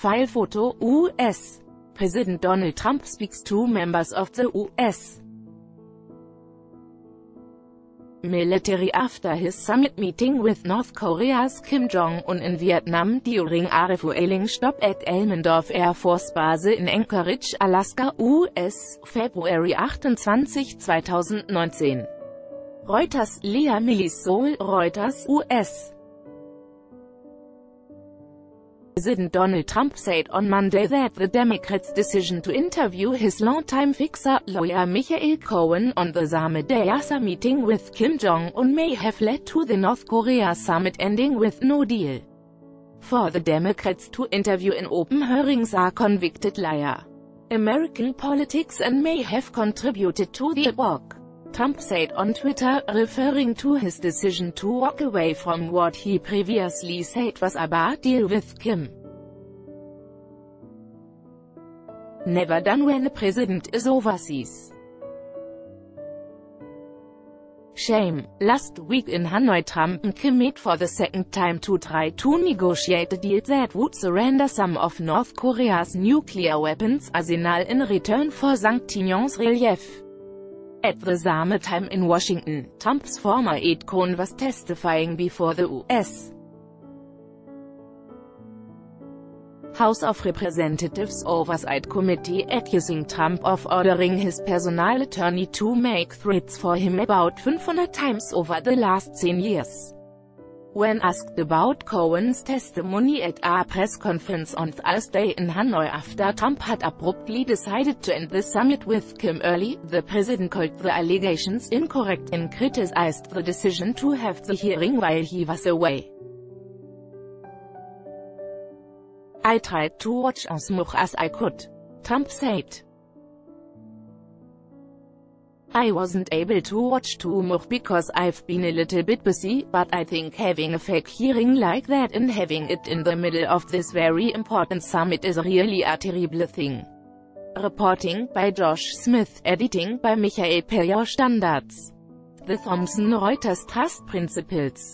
File photo, US. President Donald Trump speaks to members of the U.S. military after his summit meeting with North Korea's Kim Jong-un in Vietnam during a refueling stop at Elmendorf Air Force Base in Anchorage, Alaska, US, February 28, 2019. Reuters, Lea Millis Seoul, Reuters, US. President Donald Trump said on Monday that the Democrats' decision to interview his longtime fixer, lawyer Michael Cohen, on the Same-Day meeting with Kim Jong-un may have led to the North Korea summit ending with no deal. For the Democrats to interview in open hearings are convicted liar. American politics and may have contributed to the above. Trump said on Twitter, referring to his decision to walk away from what he previously said was a bad deal with Kim. Never done when a president is overseas. Shame. Last week in Hanoi Trump and Kim met for the second time to try to negotiate a deal that would surrender some of North Korea's nuclear weapons arsenal in return for sanctions relief. At the same time in Washington, Trump's former aide Cohen was testifying before the U.S. House of Representatives Oversight Committee accusing Trump of ordering his personal attorney to make threats for him about 500 times over the last 10 years. When asked about Cohen's testimony at a press conference on Thursday in Hanoi after Trump had abruptly decided to end the summit with Kim early, the president called the allegations incorrect and criticized the decision to have the hearing while he was away. I tried to watch as much as I could. Trump said. I wasn't able to watch too much because I've been a little bit busy, but I think having a fake hearing like that and having it in the middle of this very important summit is really a terrible thing. Reporting by Josh Smith, editing by Michael Peyer Standards. The Thomson Reuters Trust Principles